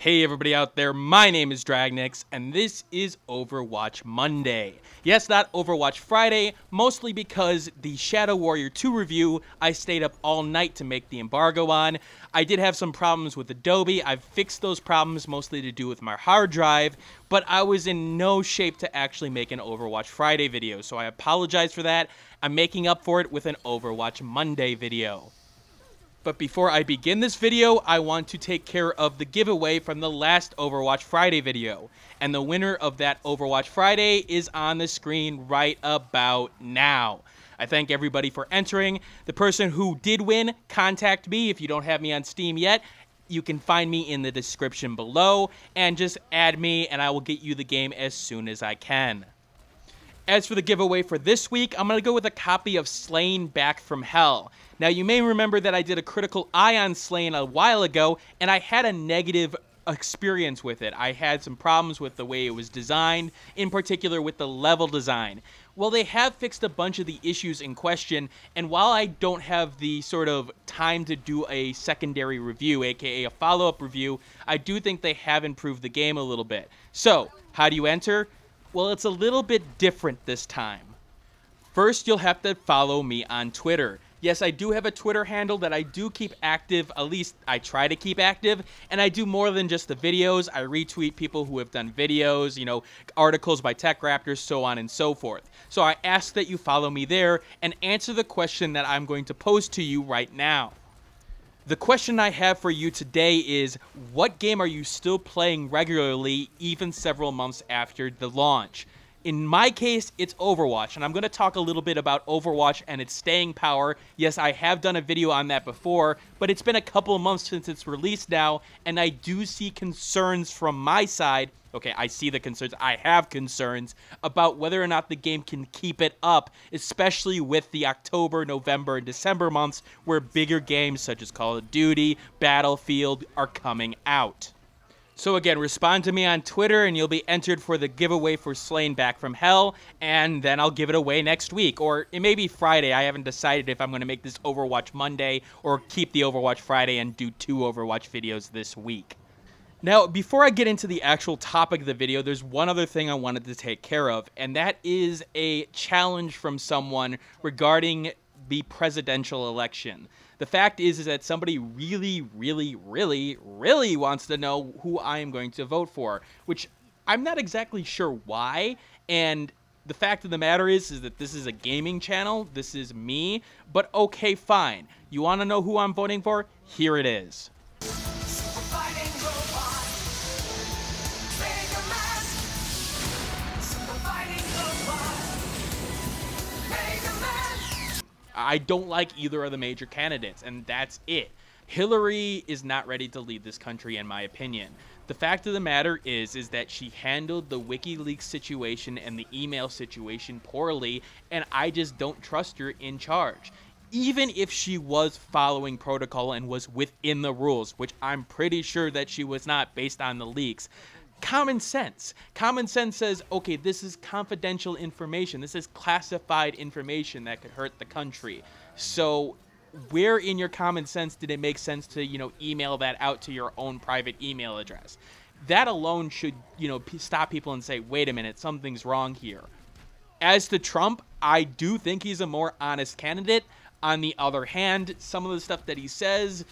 Hey everybody out there, my name is Dragnix, and this is Overwatch Monday. Yes, not Overwatch Friday, mostly because the Shadow Warrior 2 review I stayed up all night to make the embargo on. I did have some problems with Adobe, I've fixed those problems mostly to do with my hard drive, but I was in no shape to actually make an Overwatch Friday video, so I apologize for that. I'm making up for it with an Overwatch Monday video. But before I begin this video, I want to take care of the giveaway from the last Overwatch Friday video. And the winner of that Overwatch Friday is on the screen right about now. I thank everybody for entering. The person who did win, contact me if you don't have me on Steam yet. You can find me in the description below and just add me and I will get you the game as soon as I can. As for the giveaway for this week, I'm going to go with a copy of Slain Back from Hell. Now, you may remember that I did a critical eye on Slain a while ago, and I had a negative experience with it. I had some problems with the way it was designed, in particular with the level design. Well, they have fixed a bunch of the issues in question, and while I don't have the sort of time to do a secondary review, aka a follow up review, I do think they have improved the game a little bit. So, how do you enter? Well, it's a little bit different this time. First, you'll have to follow me on Twitter. Yes, I do have a Twitter handle that I do keep active, at least I try to keep active, and I do more than just the videos. I retweet people who have done videos, you know, articles by Tech Raptors, so on and so forth. So I ask that you follow me there and answer the question that I'm going to pose to you right now. The question I have for you today is what game are you still playing regularly even several months after the launch? In my case, it's Overwatch, and I'm going to talk a little bit about Overwatch and its staying power. Yes, I have done a video on that before, but it's been a couple of months since it's released now, and I do see concerns from my side. Okay, I see the concerns. I have concerns about whether or not the game can keep it up, especially with the October, November, and December months where bigger games such as Call of Duty, Battlefield are coming out. So again, respond to me on Twitter and you'll be entered for the giveaway for Slain Back from Hell, and then I'll give it away next week. Or it may be Friday. I haven't decided if I'm going to make this Overwatch Monday or keep the Overwatch Friday and do two Overwatch videos this week. Now, before I get into the actual topic of the video, there's one other thing I wanted to take care of, and that is a challenge from someone regarding the presidential election. The fact is, is that somebody really, really, really, really wants to know who I am going to vote for, which I'm not exactly sure why. And the fact of the matter is, is that this is a gaming channel. This is me. But okay, fine. You want to know who I'm voting for? Here it is. I don't like either of the major candidates, and that's it. Hillary is not ready to lead this country, in my opinion. The fact of the matter is, is that she handled the WikiLeaks situation and the email situation poorly, and I just don't trust her in charge. Even if she was following protocol and was within the rules, which I'm pretty sure that she was not based on the leaks, common sense. Common sense says, okay, this is confidential information. This is classified information that could hurt the country. So where in your common sense did it make sense to, you know, email that out to your own private email address? That alone should, you know, stop people and say, wait a minute, something's wrong here. As to Trump, I do think he's a more honest candidate. On the other hand, some of the stuff that he says,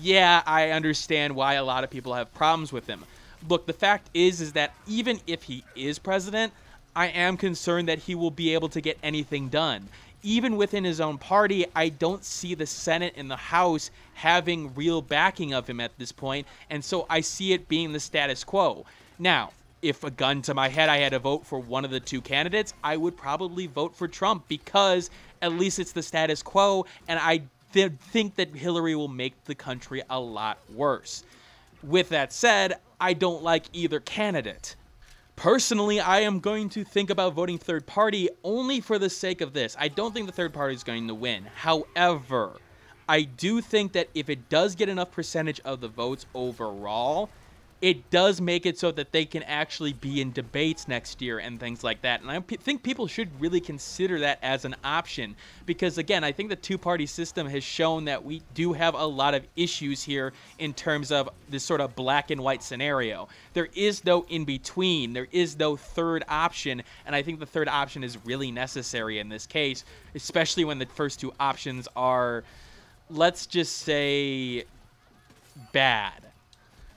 yeah, I understand why a lot of people have problems with him look, the fact is is that even if he is president, I am concerned that he will be able to get anything done. Even within his own party, I don't see the Senate and the House having real backing of him at this point, and so I see it being the status quo. Now, if a gun to my head I had to vote for one of the two candidates, I would probably vote for Trump because at least it's the status quo, and I th- think that Hillary will make the country a lot worse. With that said, I don't like either candidate. Personally, I am going to think about voting third party only for the sake of this. I don't think the third party is going to win. However, I do think that if it does get enough percentage of the votes overall, it does make it so that they can actually be in debates next year and things like that. And I p- think people should really consider that as an option because, again, I think the two party system has shown that we do have a lot of issues here in terms of this sort of black and white scenario. There is no in between, there is no third option. And I think the third option is really necessary in this case, especially when the first two options are, let's just say, bad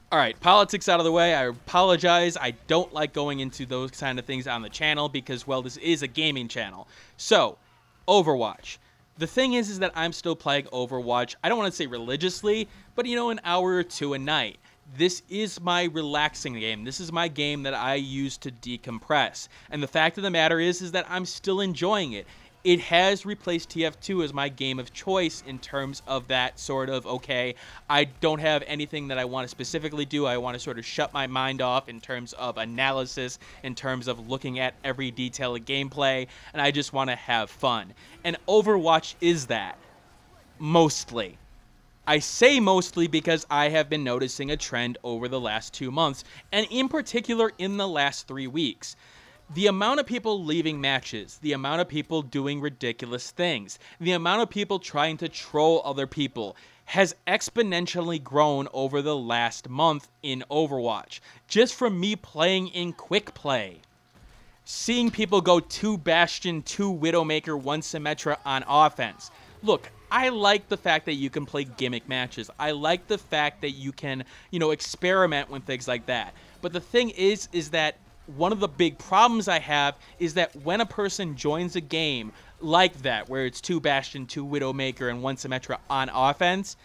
all right, politics out of the way. I apologize. I don't like going into those kind of things on the channel because, well, this is a gaming channel. So, Overwatch. The thing is, is that I'm still playing Overwatch. I don't want to say religiously, but you know, an hour or two a night. This is my relaxing game. This is my game that I use to decompress. And the fact of the matter is, is that I'm still enjoying it it has replaced TF2 as my game of choice in terms of that sort of okay, I don't have anything that I want to specifically do. I want to sort of shut my mind off in terms of analysis, in terms of looking at every detail of gameplay, and I just want to have fun. And Overwatch is that mostly. I say mostly because I have been noticing a trend over the last two months, and in particular in the last three weeks the amount of people leaving matches, the amount of people doing ridiculous things, the amount of people trying to troll other people has exponentially grown over the last month in Overwatch. Just from me playing in quick play. Seeing people go two Bastion, two Widowmaker, one Symmetra on offense. Look, I like the fact that you can play gimmick matches. I like the fact that you can, you know, experiment with things like that. But the thing is, is that one of the big problems I have is that when a person joins a game like that, where it's two Bastion, two Widowmaker, and one Symmetra on offense,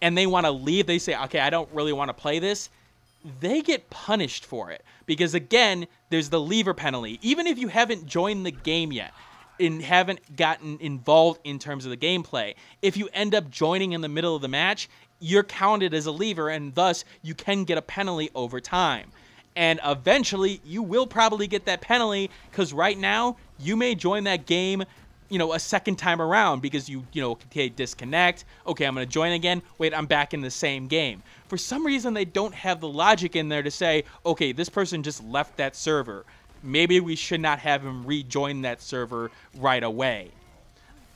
and they want to leave, they say, okay, I don't really want to play this, they get punished for it. Because again, there's the leaver penalty. Even if you haven't joined the game yet, and haven't gotten involved in terms of the gameplay. If you end up joining in the middle of the match, you're counted as a leaver and thus you can get a penalty over time and eventually you will probably get that penalty because right now you may join that game you know a second time around because you you know okay disconnect. Okay i'm to join again. Wait i'm back in the same game. For some reason they don't have the logic in there to say okay this person just left that server. Maybe we should not have him rejoin that server right away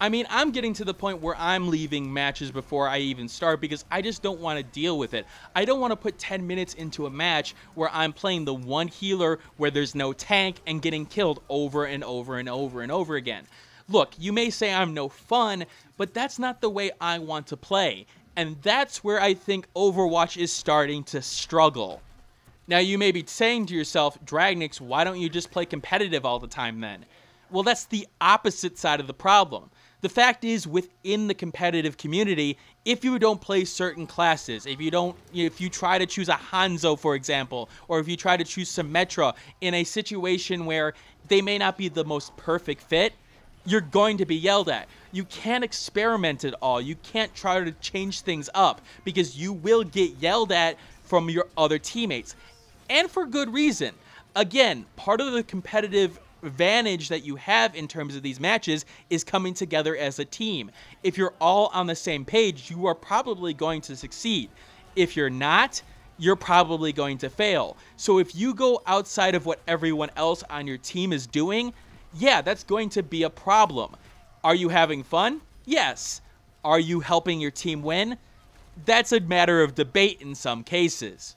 I mean, I'm getting to the point where I'm leaving matches before I even start because I just don't want to deal with it. I don't want to put 10 minutes into a match where I'm playing the one healer where there's no tank and getting killed over and over and over and over again. Look, you may say I'm no fun, but that's not the way I want to play. And that's where I think Overwatch is starting to struggle. Now, you may be saying to yourself, Dragnix, why don't you just play competitive all the time then? Well, that's the opposite side of the problem. The fact is, within the competitive community, if you don't play certain classes, if you don't, if you try to choose a Hanzo, for example, or if you try to choose Symmetra in a situation where they may not be the most perfect fit, you're going to be yelled at. You can't experiment at all. You can't try to change things up because you will get yelled at from your other teammates. And for good reason. Again, part of the competitive advantage that you have in terms of these matches is coming together as a team. If you're all on the same page, you are probably going to succeed. If you're not, you're probably going to fail. So if you go outside of what everyone else on your team is doing, yeah, that's going to be a problem. Are you having fun? Yes. Are you helping your team win? That's a matter of debate in some cases.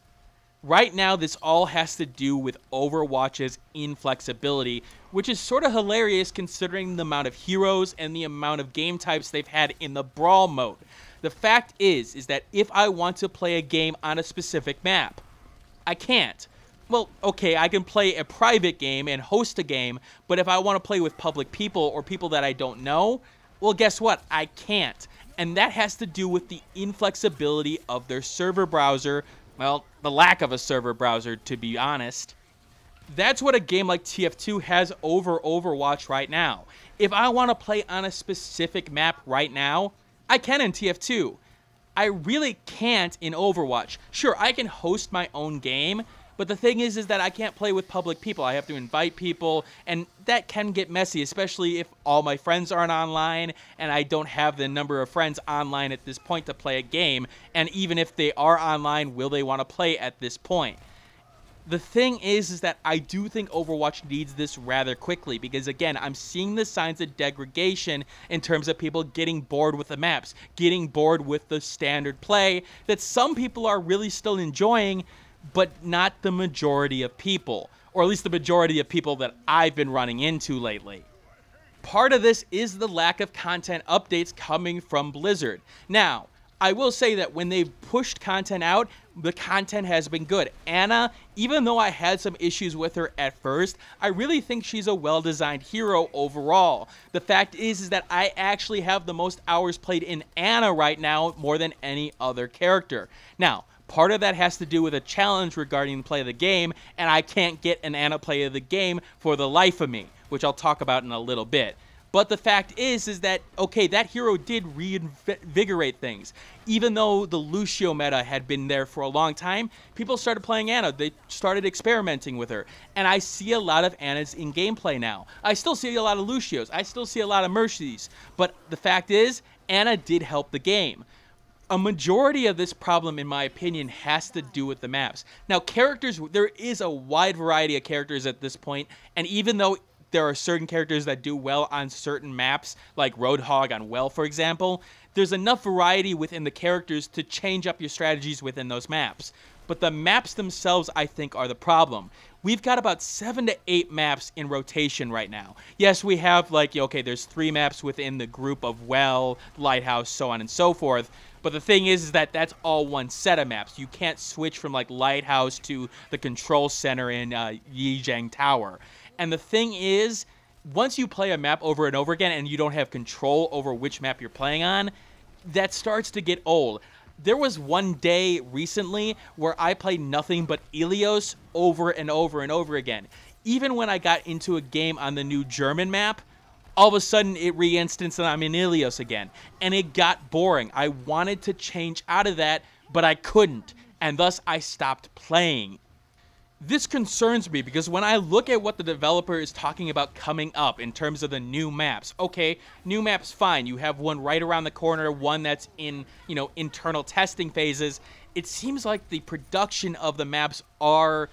Right now, this all has to do with Overwatch's inflexibility, which is sort of hilarious considering the amount of heroes and the amount of game types they've had in the Brawl mode. The fact is, is that if I want to play a game on a specific map, I can't. Well, okay, I can play a private game and host a game, but if I want to play with public people or people that I don't know, well, guess what? I can't. And that has to do with the inflexibility of their server browser, well, the lack of a server browser, to be honest. That's what a game like TF2 has over Overwatch right now. If I want to play on a specific map right now, I can in TF2. I really can't in Overwatch. Sure, I can host my own game, But the thing is, is that I can't play with public people. I have to invite people, and that can get messy, especially if all my friends aren't online and I don't have the number of friends online at this point to play a game. And even if they are online, will they want to play at this point? the thing is is that I do think Overwatch needs this rather quickly because again, I'm seeing the signs of degradation in terms of people getting bored with the maps, getting bored with the standard play that some people are really still enjoying, but not the majority of people, or at least the majority of people that I've been running into lately. Part of this is the lack of content updates coming from Blizzard. Now, I will say that when they've pushed content out, the content has been good. Ana, even though I had some issues with her at first, I really think she's a well-designed hero overall. The fact is, is that I actually have the most hours played in Ana right now more than any other character. Now, Part of that has to do with a challenge regarding the play of the game, and I can't get an Ana play of the game for the life of me, which I'll talk about in a little bit. But the fact is, is that okay, that hero did reinvigorate things. Even though the Lucio meta had been there for a long time, people started playing Ana. They started experimenting with her, and I see a lot of Anas in gameplay now. I still see a lot of Lucios. I still see a lot of Mercies. But the fact is, Ana did help the game a majority of this problem, in my opinion, has to do with the maps. Now, characters, there is a wide variety of characters at this point, and even though there are certain characters that do well on certain maps, like Roadhog on Well, for example. There's enough variety within the characters to change up your strategies within those maps. But the maps themselves, I think, are the problem. We've got about seven to eight maps in rotation right now. Yes, we have, like, okay, there's three maps within the group of Well, Lighthouse, so on and so forth. But the thing is, is that that's all one set of maps. You can't switch from, like, Lighthouse to the control center in uh, Lijiang Tower. And the thing is, once you play a map over and over again and you don't have control over which map you're playing on, that starts to get old. There was one day recently where I played nothing but Ilios over and over and over again. Even when I got into a game on the new German map, all of a sudden it re-instanced and I'm in Ilios again. And it got boring. I wanted to change out of that, but I couldn't. And thus I stopped playing this concerns me because when I look at what the developer is talking about coming up in terms of the new maps, okay, new maps fine. You have one right around the corner, one that's in, you know, internal testing phases. It seems like the production of the maps are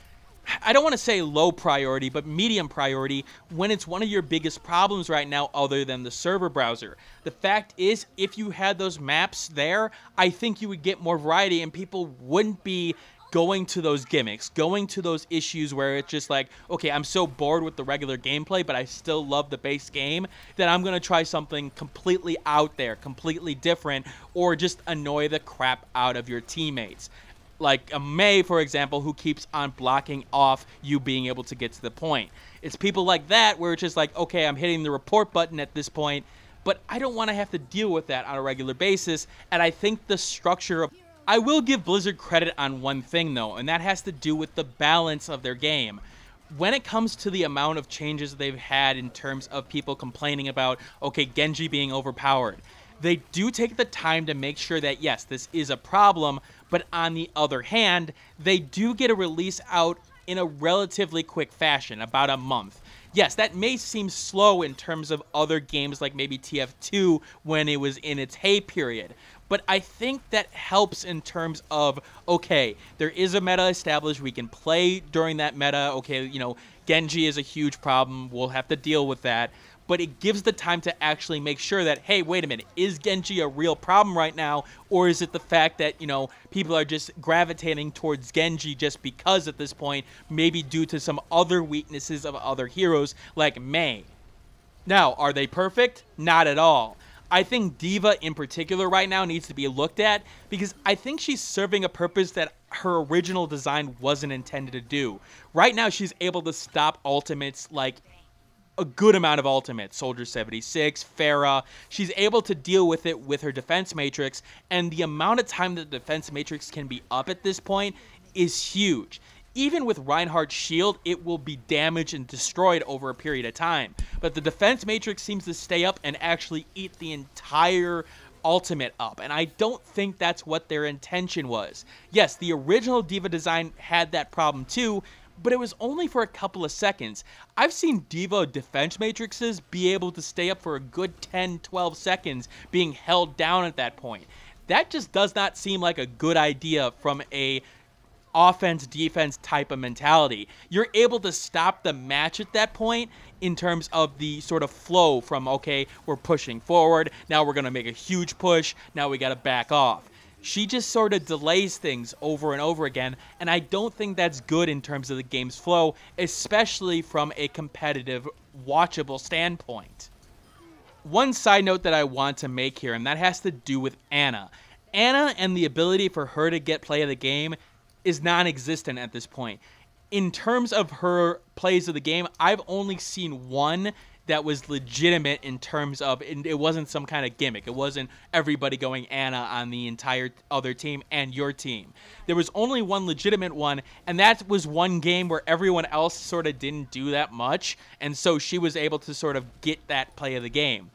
I don't want to say low priority, but medium priority when it's one of your biggest problems right now other than the server browser. The fact is, if you had those maps there, I think you would get more variety and people wouldn't be going to those gimmicks, going to those issues where it's just like, okay, I'm so bored with the regular gameplay, but I still love the base game, that I'm going to try something completely out there, completely different, or just annoy the crap out of your teammates. Like a Mei, for example, who keeps on blocking off you being able to get to the point. It's people like that where it's just like, okay, I'm hitting the report button at this point, but I don't want to have to deal with that on a regular basis. And I think the structure of I will give Blizzard credit on one thing, though, and that has to do with the balance of their game. When it comes to the amount of changes they've had in terms of people complaining about, okay, Genji being overpowered, they do take the time to make sure that, yes, this is a problem, but on the other hand, they do get a release out in a relatively quick fashion, about a month. Yes, that may seem slow in terms of other games like maybe TF2 when it was in its hay period, but I think that helps in terms of okay, there is a meta established. We can play during that meta. Okay, you know, Genji is a huge problem. We'll have to deal with that. But it gives the time to actually make sure that, hey, wait a minute, is Genji a real problem right now? Or is it the fact that, you know, people are just gravitating towards Genji just because at this point, maybe due to some other weaknesses of other heroes like Mei? Now, are they perfect? Not at all. I think D.Va in particular right now needs to be looked at because I think she's serving a purpose that her original design wasn't intended to do. Right now, she's able to stop ultimates like a good amount of ultimates. Soldier 76, Pharah. She's able to deal with it with her defense matrix, and the amount of time that the defense matrix can be up at this point is huge even with Reinhardt's shield, it will be damaged and destroyed over a period of time. But the defense matrix seems to stay up and actually eat the entire ultimate up, and I don't think that's what their intention was. Yes, the original D.Va design had that problem too, but it was only for a couple of seconds. I've seen D.Va defense matrices be able to stay up for a good 10 12 seconds being held down at that point. That just does not seem like a good idea from a offense defense type of mentality. You're able to stop the match at that point in terms of the sort of flow from okay, we're pushing forward, now we're going to make a huge push, now we got to back off. She just sort of delays things over and over again, and I don't think that's good in terms of the game's flow, especially from a competitive, watchable standpoint. One side note that I want to make here, and that has to do with Ana. Ana and the ability for her to get play of the game is non existent at this point. In terms of her plays of the game, I've only seen one that was legitimate in terms of it wasn't some kind of gimmick. It wasn't everybody going Ana on the entire other team and your team. There was only one legitimate one, and that was one game where everyone else sort of didn't do that much, and so she was able to sort of get that play of the game.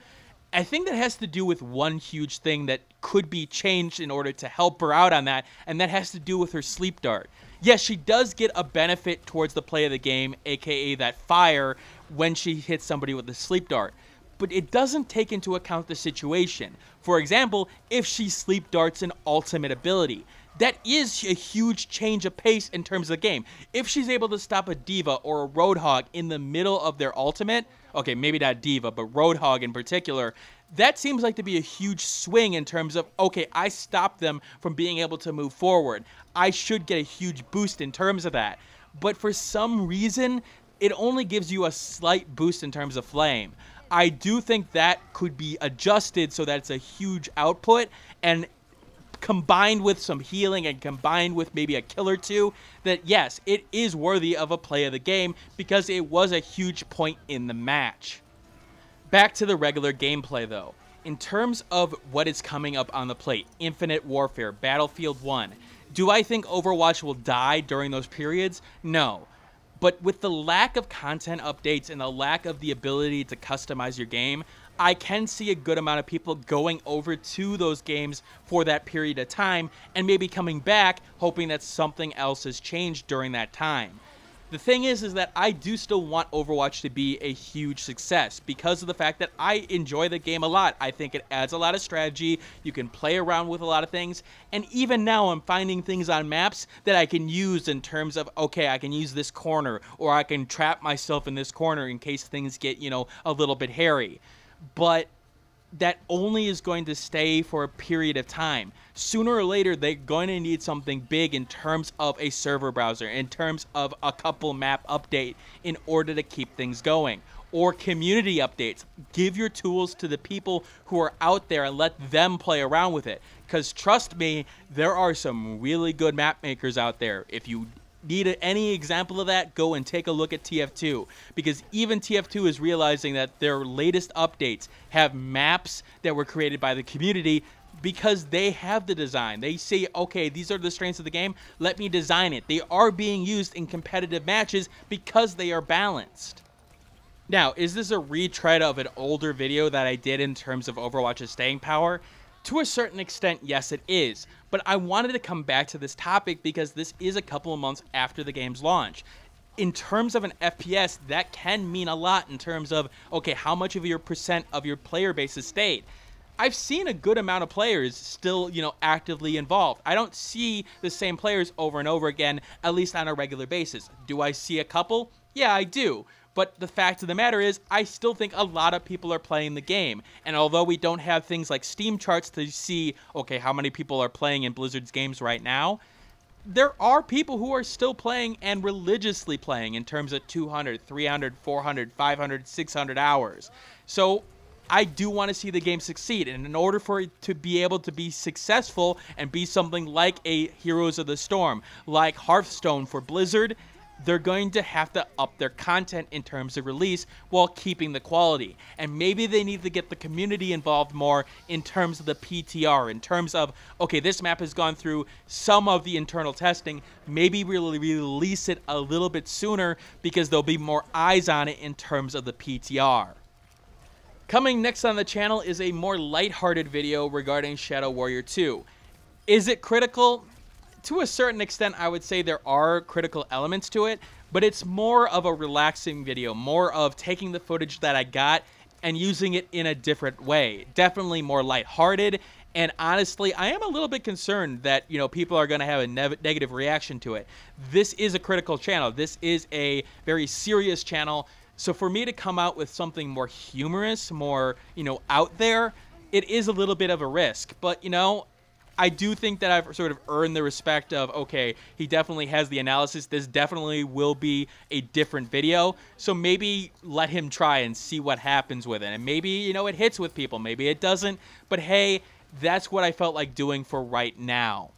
I think that has to do with one huge thing that could be changed in order to help her out on that, and that has to do with her sleep dart. Yes, she does get a benefit towards the play of the game, aka that fire, when she hits somebody with a sleep dart. But it doesn't take into account the situation. For example, if she sleep darts an ultimate ability, that is a huge change of pace in terms of the game. If she's able to stop a D.Va or a Roadhog in the middle of their ultimate, okay, maybe not D.Va, but Roadhog in particular, that seems like to be a huge swing in terms of, okay, I stopped them from being able to move forward. I should get a huge boost in terms of that. But for some reason, it only gives you a slight boost in terms of flame. I do think that could be adjusted so that it's a huge output and combined with some healing and combined with maybe a kill or two, that yes, it is worthy of a play of the game because it was a huge point in the match. Back to the regular gameplay though. In terms of what is coming up on the plate, Infinite Warfare, Battlefield 1, do I think Overwatch will die during those periods? No. But with the lack of content updates and the lack of the ability to customize your game, I can see a good amount of people going over to those games for that period of time and maybe coming back hoping that something else has changed during that time. The thing is, is that I do still want Overwatch to be a huge success because of the fact that I enjoy the game a lot. I think it adds a lot of strategy. You can play around with a lot of things. And even now, I'm finding things on maps that I can use in terms of, okay, I can use this corner or I can trap myself in this corner in case things get, you know, a little bit hairy. But that only is going to stay for a period of time. Sooner or later, they're going to need something big in terms of a server browser, in terms of a couple map update in order to keep things going. Or community updates. Give your tools to the people who are out there and let them play around with it. Because trust me, there are some really good map makers out there. If you need any example of that, go and take a look at TF2 because even TF2 is realizing that their latest updates have maps that were created by the community because they have the design. They say, okay, these are the strengths of the game. Let me design it. They are being used in competitive matches because they are balanced. Now, is this a retread of an older video that I did in terms of Overwatch's staying power? To a certain extent, yes, it is. But I wanted to come back to this topic because this is a couple of months after the game's launch. In terms of an FPS, that can mean a lot in terms of, okay, how much of your percent of your player base has stayed. I've seen a good amount of players still, you know, actively involved. I don't see the same players over and over again, at least on a regular basis. Do I see a couple? Yeah, I do. But the fact of the matter is, I still think a lot of people are playing the game. And although we don't have things like Steam charts to see, okay, how many people are playing in Blizzard's games right now, there are people who are still playing and religiously playing in terms of 200, 300, 400, 500, 600 hours. So I do want to see the game succeed. And in order for it to be able to be successful and be something like a Heroes of the Storm, like Hearthstone for Blizzard, they're going to have to up their content in terms of release while keeping the quality. And maybe they need to get the community involved more in terms of the PTR, in terms of, okay, this map has gone through some of the internal testing. Maybe we'll release it a little bit sooner because there'll be more eyes on it in terms of the PTR. Coming next on the channel is a more lighthearted video regarding Shadow Warrior 2. Is it critical? To a certain extent, I would say there are critical elements to it, but it's more of a relaxing video, more of taking the footage that I got and using it in a different way. Definitely more lighthearted, and honestly, I am a little bit concerned that, you know, people are going to have a ne negative reaction to it. This is a critical channel. This is a very serious channel. So for me to come out with something more humorous, more, you know, out there, it is a little bit of a risk. But, you know, I do think that I've sort of earned the respect of, okay, he definitely has the analysis. This definitely will be a different video. So maybe let him try and see what happens with it. And maybe, you know, it hits with people. Maybe it doesn't. But hey, that's what I felt like doing for right now.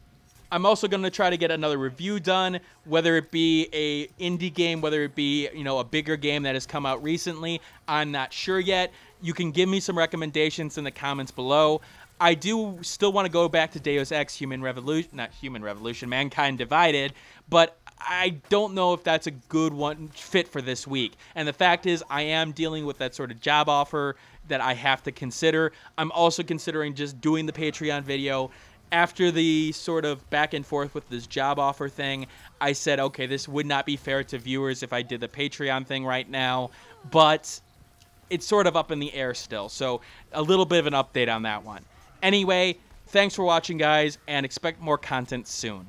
I'm also going to try to get another review done, whether it be a indie game, whether it be, you know, a bigger game that has come out recently. I'm not sure yet. You can give me some recommendations in the comments below. I do still want to go back to Deus Ex Human Revolution, not Human Revolution, Mankind Divided, but I don't know if that's a good one fit for this week. And the fact is, I am dealing with that sort of job offer that I have to consider. I'm also considering just doing the Patreon video. After the sort of back and forth with this job offer thing, I said, okay, this would not be fair to viewers if I did the Patreon thing right now, but it's sort of up in the air still. So a little bit of an update on that one. Anyway, thanks for watching, guys, and expect more content soon.